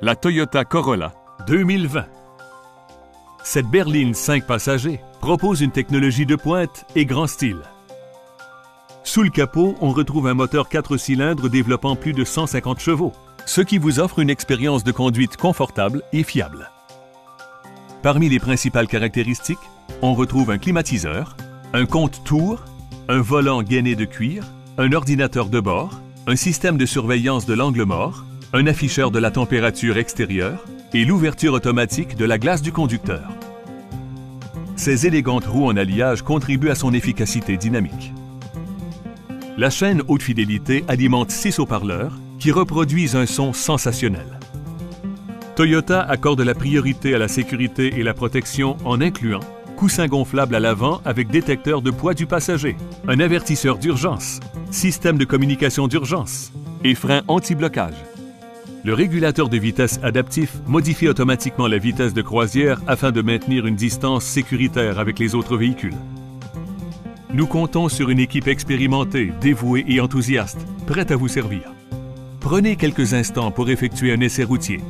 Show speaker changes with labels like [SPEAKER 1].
[SPEAKER 1] la Toyota Corolla 2020. Cette berline 5 passagers propose une technologie de pointe et grand style. Sous le capot, on retrouve un moteur 4 cylindres développant plus de 150 chevaux, ce qui vous offre une expérience de conduite confortable et fiable. Parmi les principales caractéristiques, on retrouve un climatiseur, un compte-tour, un volant gainé de cuir, un ordinateur de bord, un système de surveillance de l'angle mort, un afficheur de la température extérieure et l'ouverture automatique de la glace du conducteur. Ces élégantes roues en alliage contribuent à son efficacité dynamique. La chaîne haute fidélité alimente six haut-parleurs qui reproduisent un son sensationnel. Toyota accorde la priorité à la sécurité et la protection en incluant coussin gonflable à l'avant avec détecteur de poids du passager, un avertisseur d'urgence, système de communication d'urgence et frein anti-blocage. Le régulateur de vitesse adaptif modifie automatiquement la vitesse de croisière afin de maintenir une distance sécuritaire avec les autres véhicules. Nous comptons sur une équipe expérimentée, dévouée et enthousiaste, prête à vous servir. Prenez quelques instants pour effectuer un essai routier